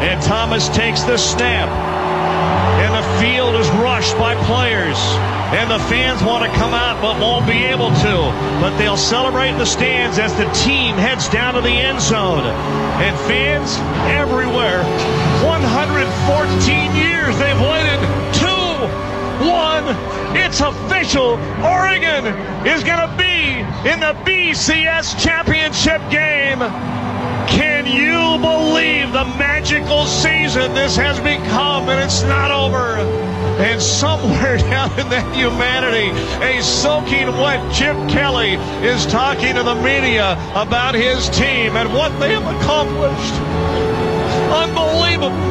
And Thomas takes the snap. And the field is rushed by players. And the fans want to come out but won't be able to. But they'll celebrate in the stands as the team heads down to the end zone. And fans everywhere, 114 years they've waited. Two, one, it's official. Oregon is going to be in the BCS championship game. The magical season this has become and it's not over? And somewhere down in that humanity, a soaking wet Chip Kelly is talking to the media about his team and what they have accomplished. Unbelievable